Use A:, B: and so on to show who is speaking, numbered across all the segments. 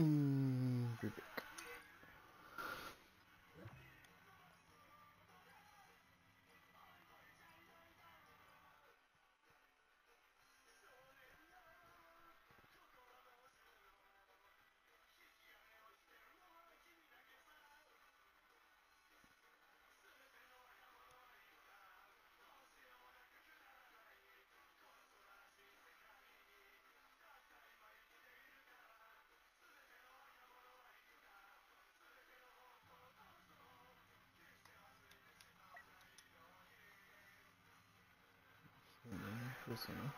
A: Mm, Persona.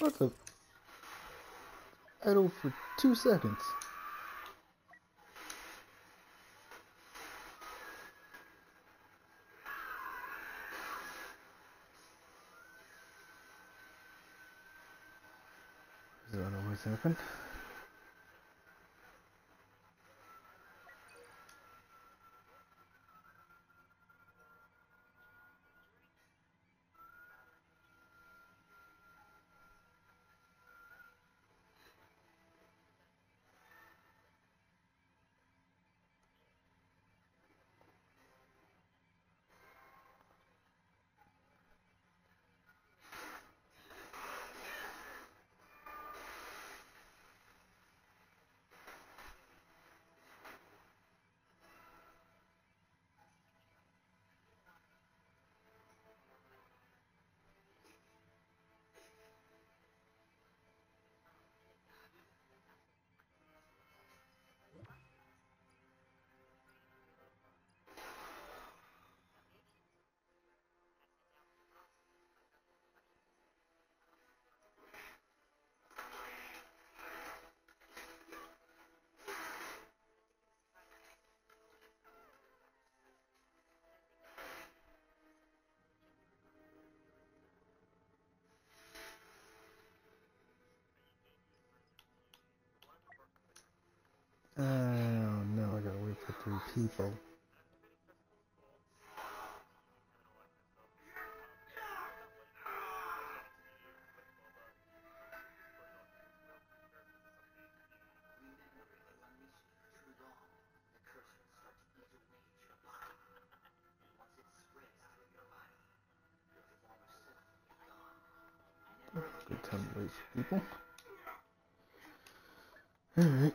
A: What the? Idle for two seconds. Does that always happen? Oh no, I gotta wait for three people. Good time to wait for people. Alright,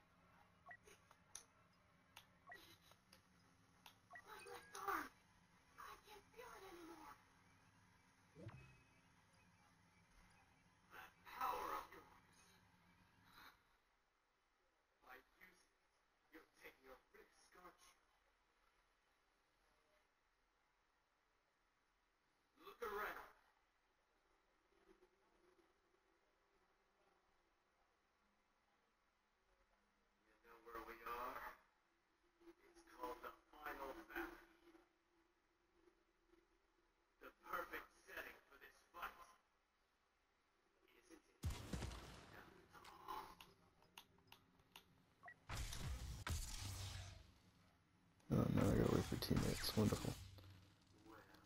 A: Wonderful.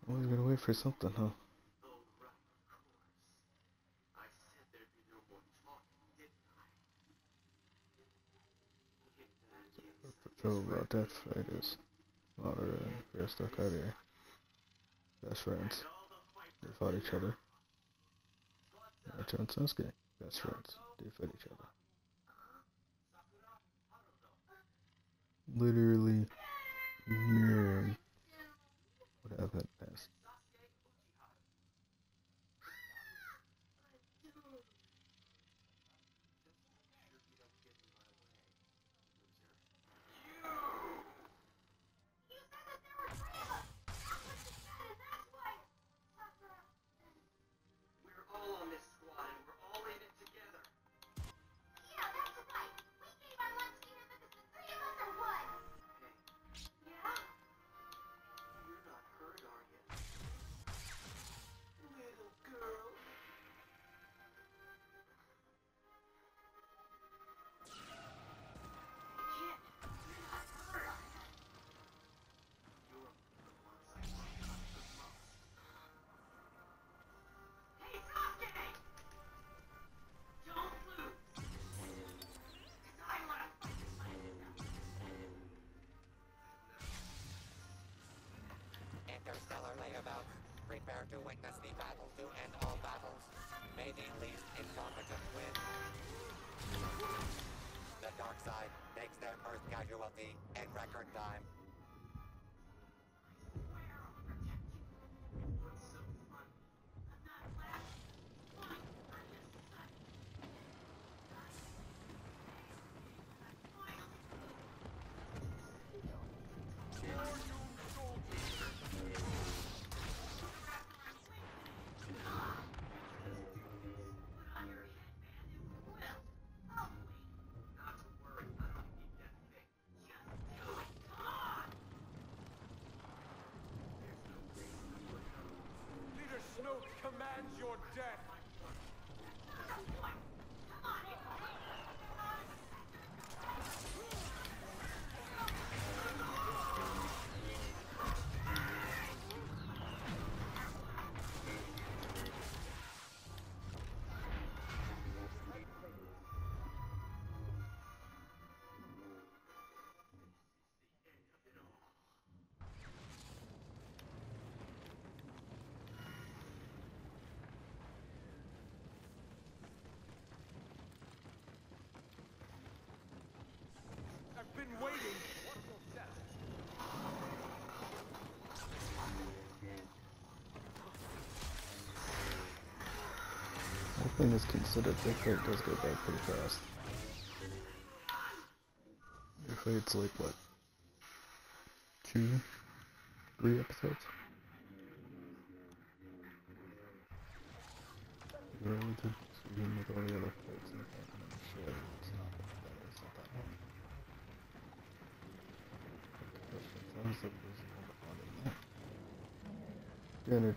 A: Always gonna wait for something, huh?
B: Patrol about uh, that fight is and we're stuck out here. Best friends. They fought each other. Naruto and Sasuke, best friends. They fought each other. Literally mirroring what happened
C: Prepare to witness the battle to end all battles. May the least incompetent win. The dark side takes their first casualty in record time.
D: Snoke commands your death!
B: One thing is considered the fight does go back pretty fast. Your fight's like what? Two? Three episodes? With all the other happening shit, it's not that it's not that long. Like there's in. Granted,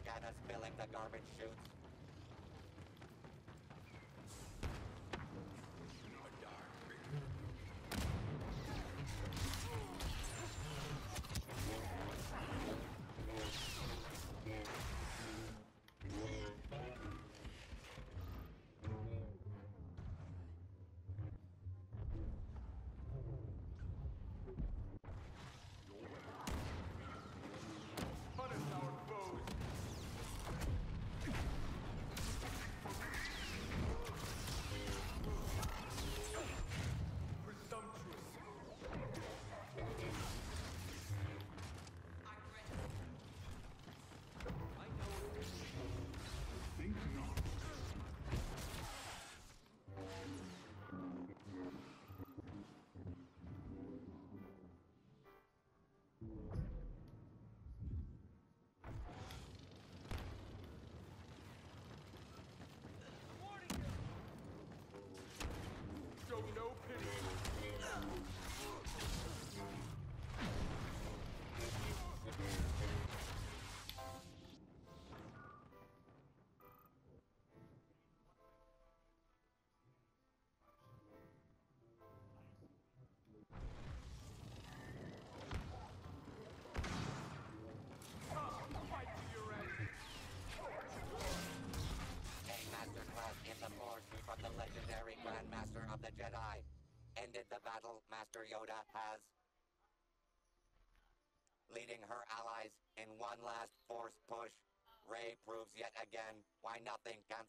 A: Organa spilling the garbage chutes.
E: No
A: Leading her allies in one last Force push, Rey proves yet again why nothing can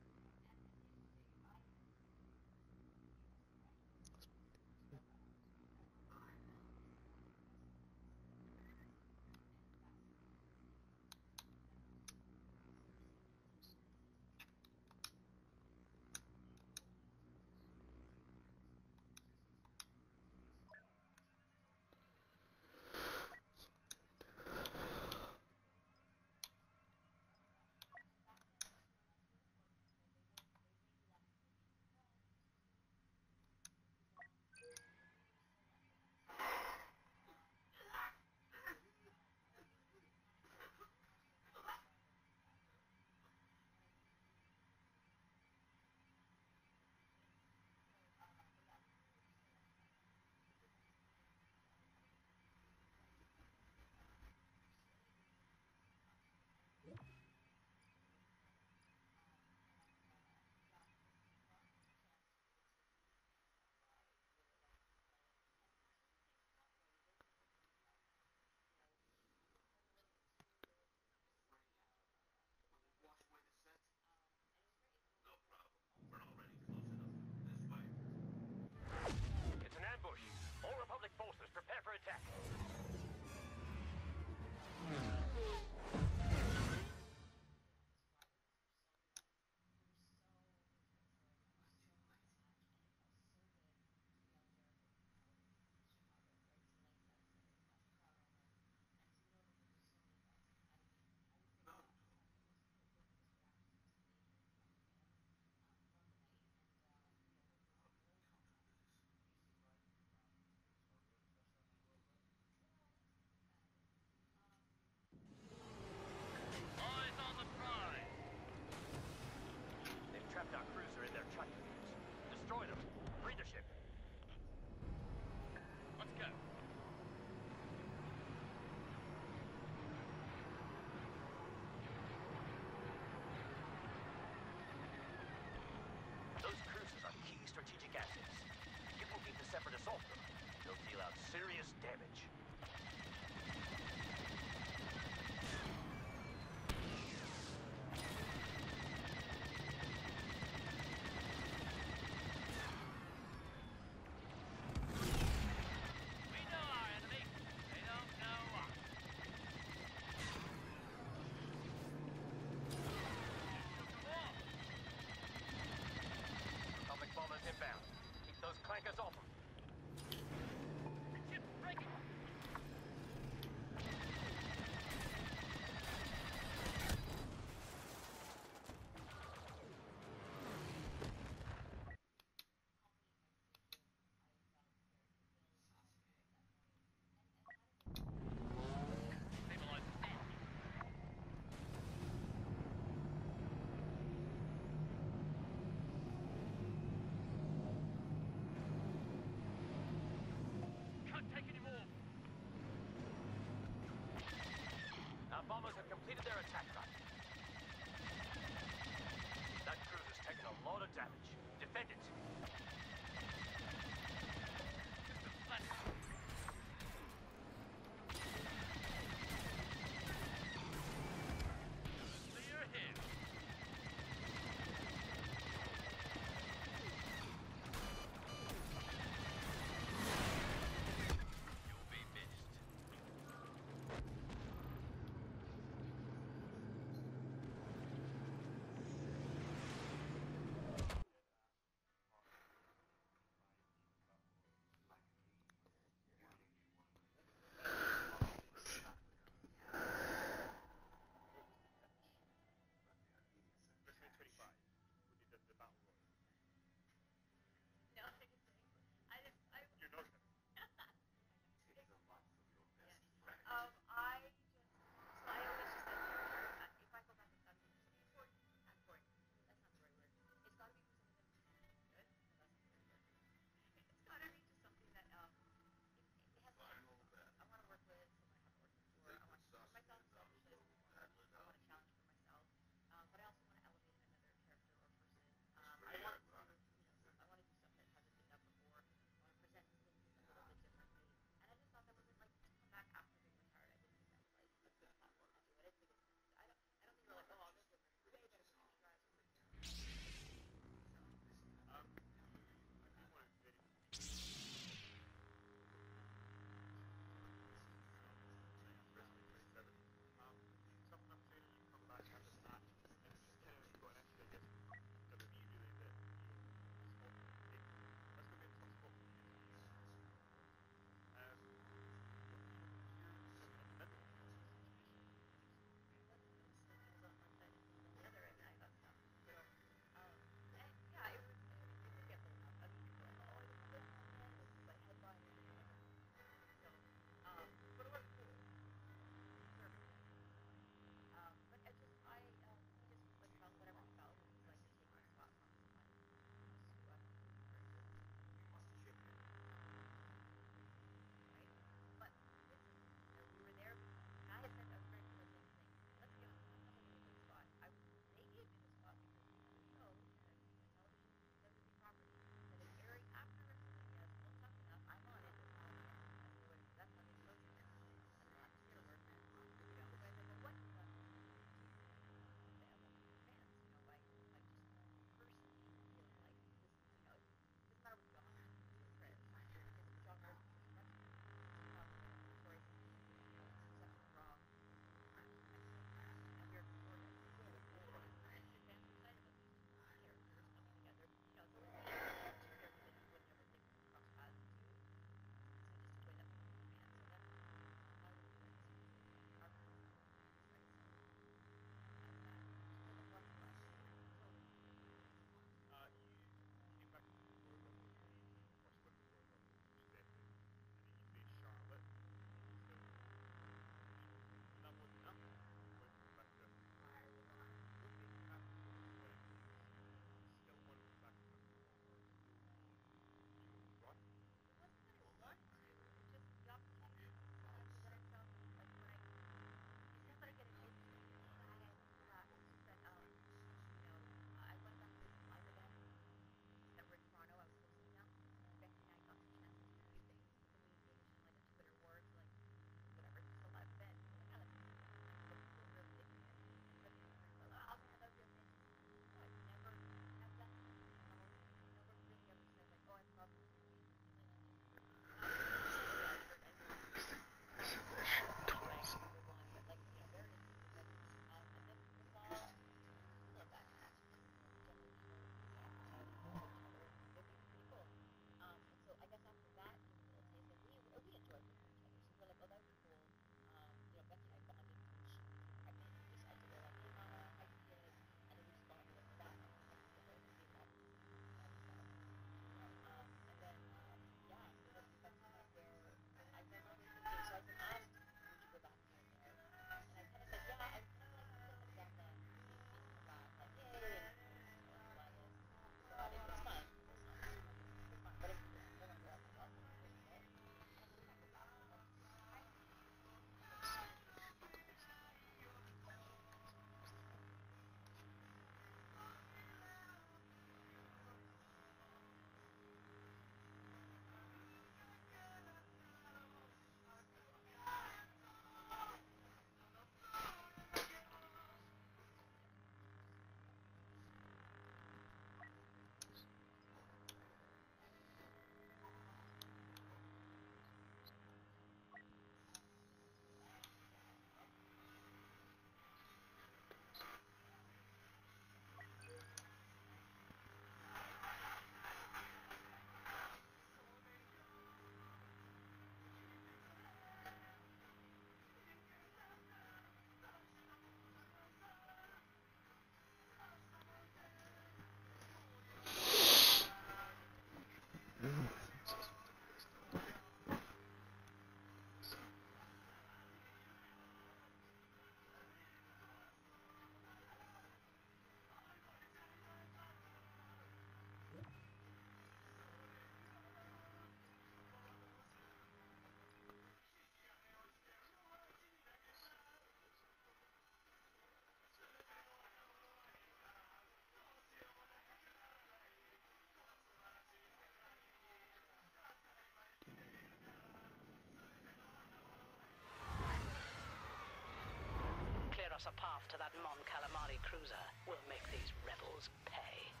F: us a path to that Mon Calamari cruiser, we'll make these rebels pay.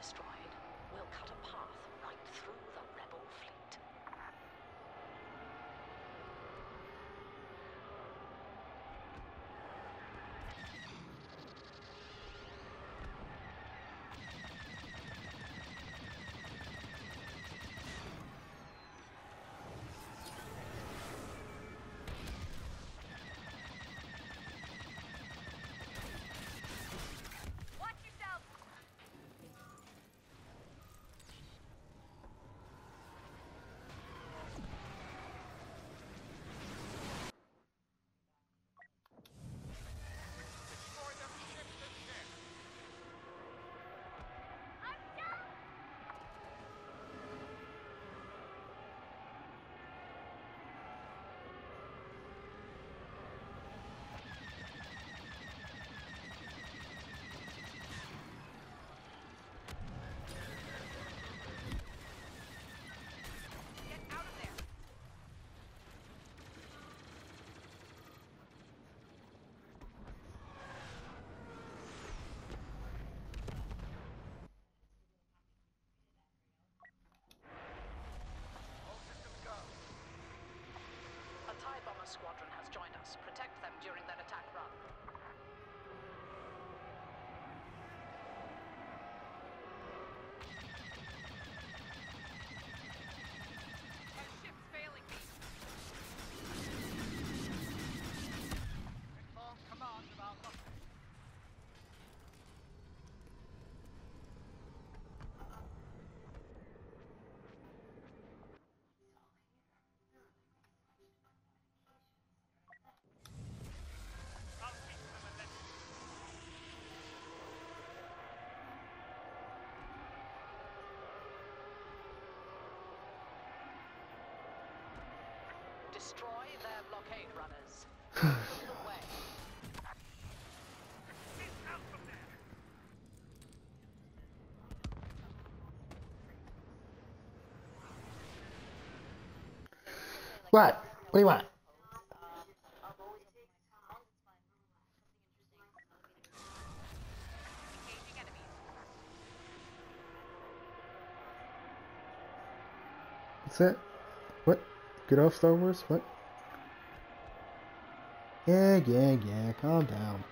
F: Destroyed, we'll cut a
B: What? What do you want?
G: Engaging enemies.
B: What's that? What? Get off Star Wars? What? Yeah, yeah, yeah. Calm down.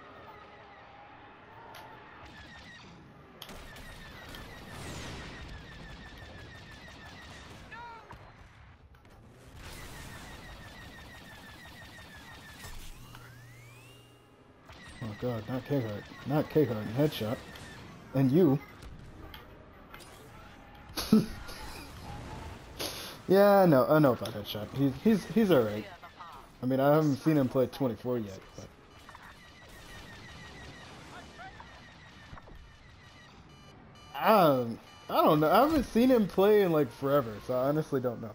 B: Oh god, not K-Hart. Not K-Hart. Headshot. And you. yeah, no. I know about Headshot. He's he's he's alright. I mean, I haven't seen him play 24 yet, but. Um, I don't know. I haven't seen him play in like forever, so I honestly don't know.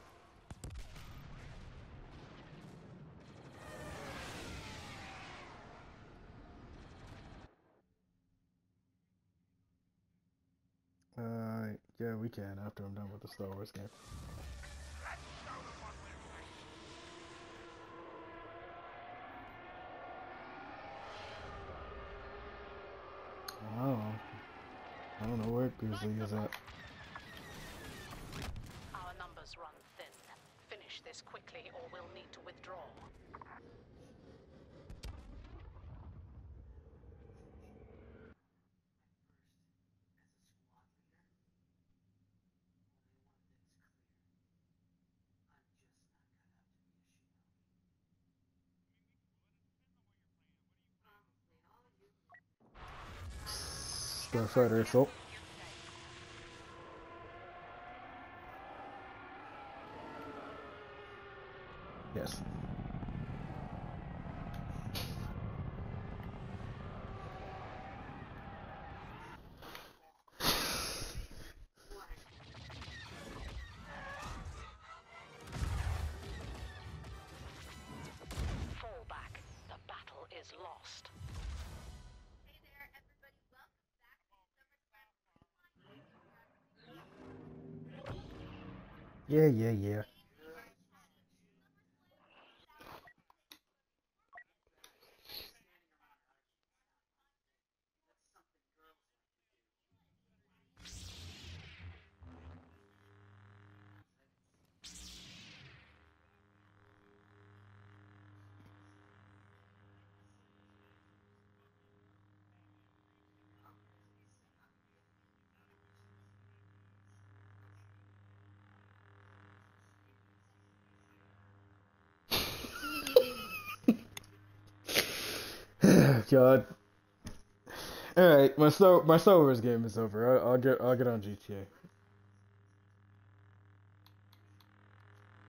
B: Uh, yeah, we can after I'm done with the Star Wars game. easily as that.
F: Our numbers run thin. Finish this quickly or we'll need to withdraw.
C: Starfighter assault. Yeah, yeah, yeah. God. All right, my Star my Star Wars game is over. I, I'll get I'll get on GTA.